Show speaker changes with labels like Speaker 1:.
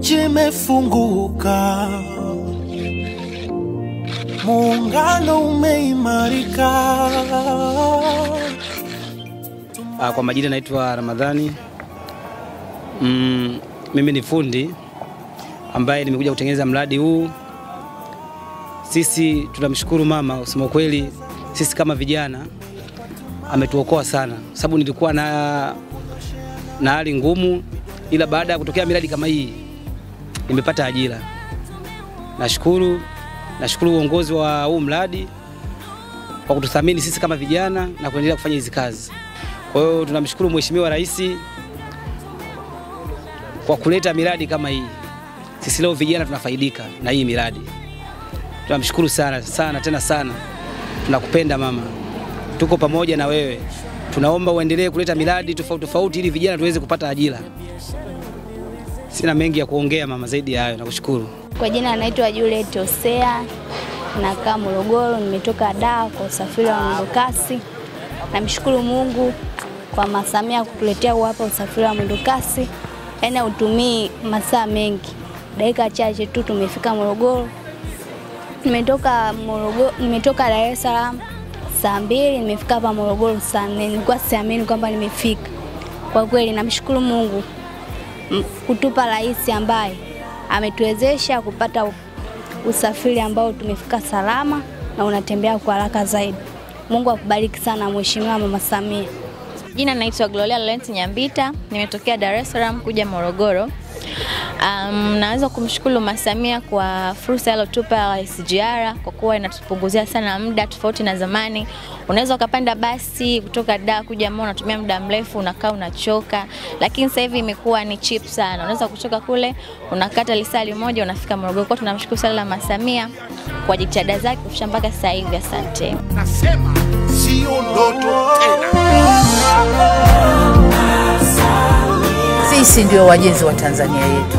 Speaker 1: nchi imefunguka, muungano umeimarika.
Speaker 2: Ah, Kwa majina naitwa Ramadhani. Mm, mimi ni fundi ambaye nimekuja kutengeneza mradi huu. Sisi tunamshukuru mama, usema kweli, sisi kama vijana ametuokoa sana, sababu nilikuwa na na hali ngumu, ila baada ya kutokea miradi kama hii nimepata ajira. Nashukuru, nashukuru uongozi wa huu mradi kwa kututhamini sisi kama vijana na kuendelea kufanya hizi kazi. Kwa hiyo tunamshukuru Mheshimiwa Rais kwa kuleta miradi kama hii. Sisi leo vijana tunafaidika na hii miradi. Tunamshukuru sana sana tena sana. Tunakupenda mama, tuko pamoja na wewe. Tunaomba uendelee kuleta miradi tofauti tofauti ili vijana tuweze kupata ajira. Sina mengi ya kuongea mama, zaidi ya hayo nakushukuru.
Speaker 3: Kwa jina naitwa Juliet Hosea, nakaa Morogoro, nimetoka daa kwa usafiri wa mwendokasi. Namshukuru Mungu kwa masamia Samia kutuletea hapa usafiri wa mwendokasi, yaani hautumii masaa mengi, dakika chache tu tumefika Morogoro. Nimetoka Morogoro, nimetoka Dar es Salaam saa mbili, nimefika hapa Morogoro saa nne. Nilikuwa siamini kwamba nimefika. Kwa kweli namshukuru Mungu kutupa rais ambaye ametuwezesha kupata usafiri ambao tumefika salama na unatembea kwa haraka zaidi. Mungu akubariki sana Mheshimiwa Mama Samia.
Speaker 4: Jina naitwa Gloria Laurent Nyambita, nimetokea Dar es Salaam kuja Morogoro. Um, naweza kumshukuru masamia Samia kwa fursa aliyotupa ya SGR kwa kuwa inatupunguzia sana muda tofauti na zamani. Unaweza ukapanda basi kutoka Dar kuja Mo, unatumia muda mrefu, unakaa unachoka, lakini sasa hivi imekuwa ni cheap sana. Unaweza kutoka kule unakata lisali moja unafika Morogoro. Kwa tunamshukuru sana Mama Samia kwa jitihada zake kufisha mpaka sasa hivi. Asante.
Speaker 5: Nasema sio ndoto tena.
Speaker 6: Sisi ndio wajenzi wa Tanzania yetu.